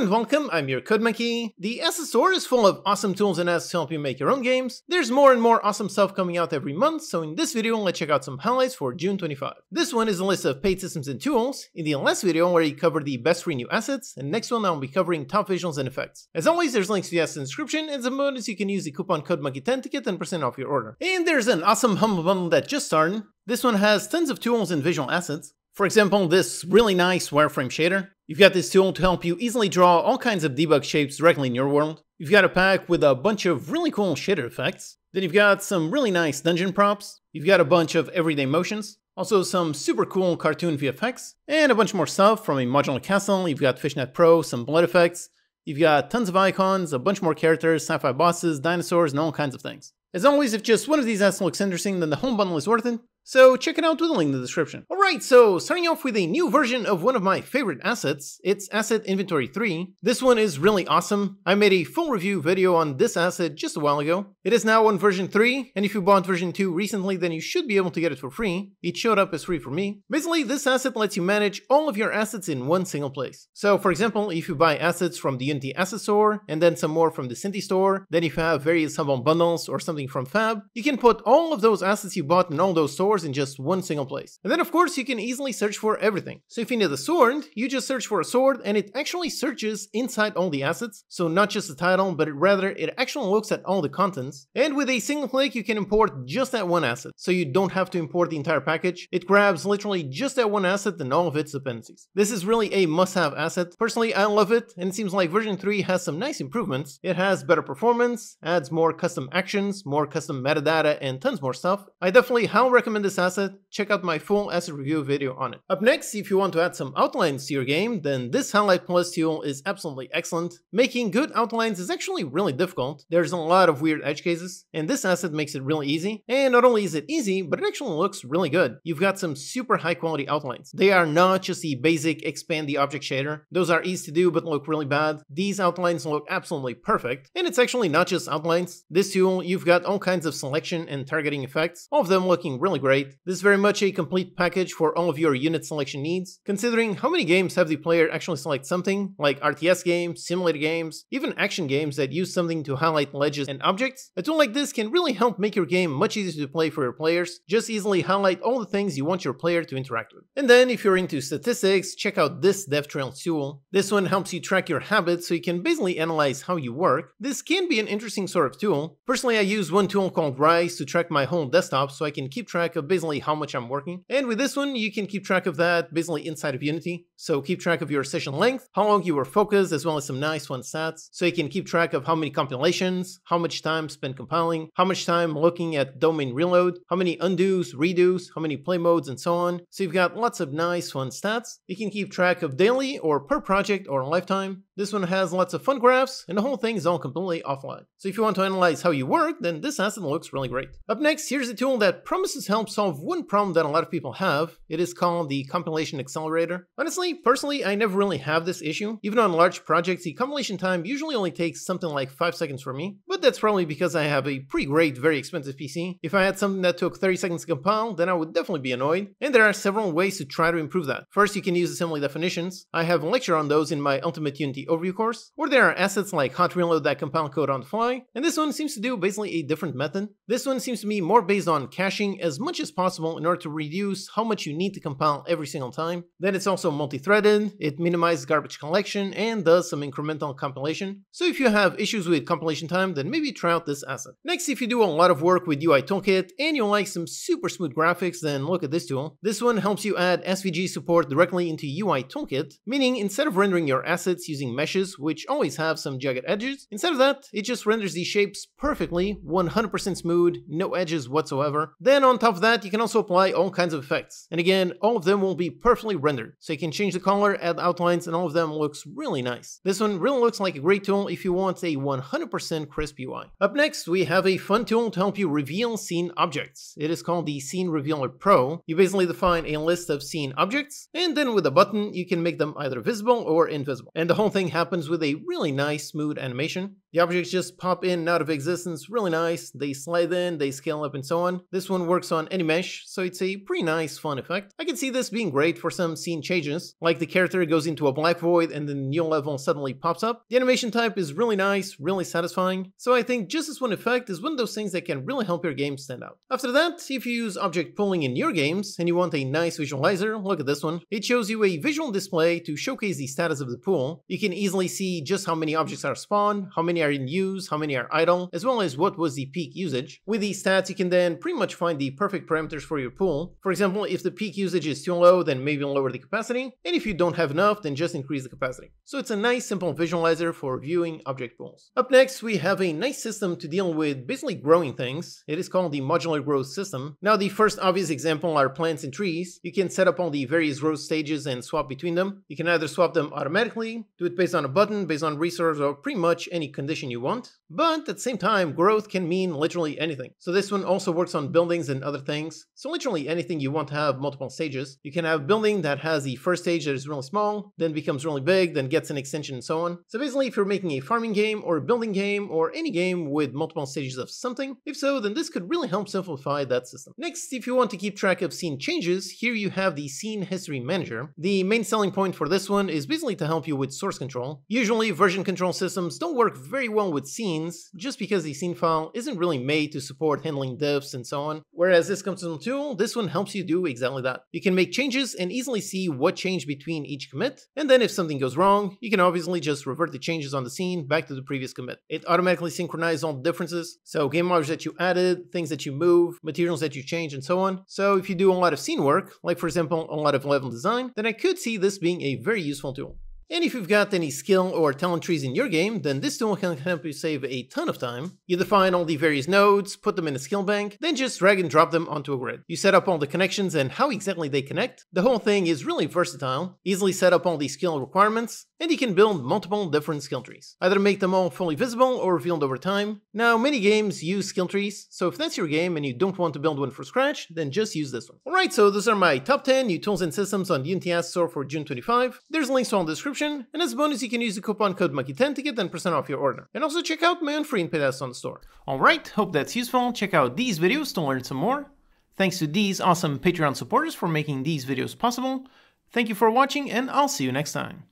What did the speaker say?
and welcome, I'm your CodeMonkey. The Asset Store is full of awesome tools and assets to help you make your own games. There's more and more awesome stuff coming out every month, so in this video let's check out some highlights for June 25. This one is a list of paid systems and tools. In the last video I already covered the best free new assets, and next one I'll be covering top visuals and effects. As always, there's links to the assets in the description, and a bonus you can use the coupon code MONKEY10 to get 10% off your order. And there's an awesome Humble Bundle that just started. This one has tons of tools and visual assets. For example, this really nice wireframe shader. You've got this tool to help you easily draw all kinds of debug shapes directly in your world. You've got a pack with a bunch of really cool shader effects. Then you've got some really nice dungeon props. You've got a bunch of everyday motions. Also some super cool cartoon VFX. And a bunch more stuff from a modular castle. You've got Fishnet Pro, some blood effects. You've got tons of icons, a bunch more characters, sci-fi bosses, dinosaurs, and all kinds of things. As always, if just one of these assets looks interesting, then the Humble bundle is worth it. So check it out with the link in the description. Alright, so starting off with a new version of one of my favorite assets, it's Asset Inventory 3. This one is really awesome. I made a full review video on this asset just a while ago. It is now on version 3, and if you bought version 2 recently, then you should be able to get it for free. It showed up as free for me. Basically, this asset lets you manage all of your assets in one single place. So for example, if you buy assets from the Unity Asset Store, and then some more from the Synty Store, then if you have various Humble bundles or something from Fab, you can put all of those assets you bought in all those stores in just one single place. And then of course you can easily search for everything. So if you need a sword, you just search for a sword and it actually searches inside all the assets. So not just the title, but rather it actually looks at all the contents. And with a single click you can import just that one asset. So you don't have to import the entire package. It grabs literally just that one asset and all of its dependencies. This is really a must-have asset. Personally, I love it and it seems like version 3 has some nice improvements. It has better performance, adds more custom actions, more custom metadata, and tons more stuff. I definitely highly recommend this asset check out my full asset review video on it. Up next, if you want to add some outlines to your game, then this Highlight Plus tool is absolutely excellent. Making good outlines is actually really difficult. There's a lot of weird edge cases, and this asset makes it really easy. And not only is it easy, but it actually looks really good. You've got some super high quality outlines. They are not just the basic expand the object shader. Those are easy to do but look really bad. These outlines look absolutely perfect. And it's actually not just outlines. This tool, you've got all kinds of selection and targeting effects, all of them looking really great. This is very much a complete package for all of your unit selection needs, considering how many games have the player actually select something, like RTS games, simulator games, even action games that use something to highlight ledges and objects. A tool like this can really help make your game much easier to play for your players, just easily highlight all the things you want your player to interact with. And then if you're into statistics, check out this DevTrail tool. This one helps you track your habits so you can basically analyze how you work. This can be an interesting sort of tool. Personally, I use one tool called Rize to track my whole desktop so I can keep track of basically how much I'm working. And with this one, you can keep track of that basically inside of Unity. So keep track of your session length, how long you were focused, as well as some nice fun stats. So you can keep track of how many compilations, how much time spent compiling, how much time looking at domain reload, how many undos, redos, how many play modes, and so on. So you've got lots of nice fun stats. You can keep track of daily or per project or lifetime. This one has lots of fun graphs, and the whole thing is all completely offline. So if you want to analyze how you work, then this asset looks really great. Up next, here's a tool that promises help solve one problem that a lot of people have. It is called the Compilation Accelerator. Honestly, personally, I never really have this issue. Even on large projects, the compilation time usually only takes something like 5 seconds for me, but that's probably because I have a pretty great, very expensive PC. If I had something that took 30 seconds to compile, then I would definitely be annoyed, and there are several ways to try to improve that. First, you can use assembly definitions. I have a lecture on those in my Ultimate Unity overview course, or there are assets like hot reload that compile code on the fly, and this one seems to do basically a different method. This one seems to be more based on caching as much as possible in order to reduce how much you need to compile every single time. Then it's also multi-threaded, it minimizes garbage collection, and does some incremental compilation. So if you have issues with compilation time, then maybe try out this asset. Next, if you do a lot of work with UI Toolkit and you like some super smooth graphics, then look at this tool. This one helps you add SVG support directly into UI Toolkit, meaning instead of rendering your assets using meshes, which always have some jagged edges, instead of that, it just renders these shapes perfectly, 100% smooth, no edges whatsoever. Then on top of that, you can also apply all kinds of effects. And again, all of them will be perfectly rendered. So you can change the color, add outlines, and all of them looks really nice. This one really looks like a great tool if you want a 100% crisp UI. Up next, we have a fun tool to help you reveal scene objects. It is called the Scene Revealer Pro. You basically define a list of scene objects, and then with a button, you can make them either visible or invisible. And the whole thing happens with a really nice, smooth animation. The objects just pop in and out of existence really nice. They slide in, they scale up and so on. This one works on any mesh, so it's a pretty nice fun effect. I can see this being great for some scene changes, like the character goes into a black void and the new level suddenly pops up. The animation type is really nice, really satisfying, so I think just this one effect is one of those things that can really help your game stand out. After that, if you use object pooling in your games and you want a nice visualizer, look at this one. It shows you a visual display to showcase the status of the pool. You can easily see just how many objects are spawned, how many are in use, how many are idle, as well as what was the peak usage. With these stats, you can then pretty much find the perfect parameters for your pool. For example, if the peak usage is too low, then maybe lower the capacity, and if you don't have enough, then just increase the capacity. So it's a nice simple visualizer for viewing object pools. Up next, we have a nice system to deal with basically growing things. It is called the modular growth system. Now the first obvious example are plants and trees. You can set up all the various growth stages and swap between them. You can either swap them automatically, do it based on a button, based on resource, or pretty much any condition you want. But at the same time, growth can mean literally anything. So this one also works on buildings and other things. So literally anything you want to have multiple stages. You can have a building that has the first stage that is really small, then becomes really big, then gets an extension and so on. So basically if you're making a farming game or a building game or any game with multiple stages of something, if so, then this could really help simplify that system. Next, if you want to keep track of scene changes, here you have the Scene History Manager. The main selling point for this one is basically to help you with source control. Usually version control systems don't work very well with scenes, just because the scene file isn't really made to support handling diffs and so on. Whereas this custom tool, this one helps you do exactly that. You can make changes and easily see what changed between each commit, and then if something goes wrong, you can obviously just revert the changes on the scene back to the previous commit. It automatically synchronizes all the differences, so game objects that you added, things that you move, materials that you change, and so on. So if you do a lot of scene work, like for example a lot of level design, then I could see this being a very useful tool. And if you've got any skill or talent trees in your game, then this tool can help you save a ton of time. You define all the various nodes, put them in a skill bank, then just drag and drop them onto a grid. You set up all the connections and how exactly they connect. The whole thing is really versatile, easily set up all the skill requirements, and you can build multiple different skill trees. Either make them all fully visible or revealed over time. Now, many games use skill trees, so if that's your game and you don't want to build one from scratch, then just use this one. Alright, so those are my top 10 new tools and systems on the Unity Asset Store for June 25. There's links all the description description, and as a bonus you can use the coupon code Monkey10 to get 10% off your order. And also check out my own free and on the store. Alright, hope that's useful, check out these videos to learn some more. Thanks to these awesome Patreon supporters for making these videos possible. Thank you for watching, and I'll see you next time.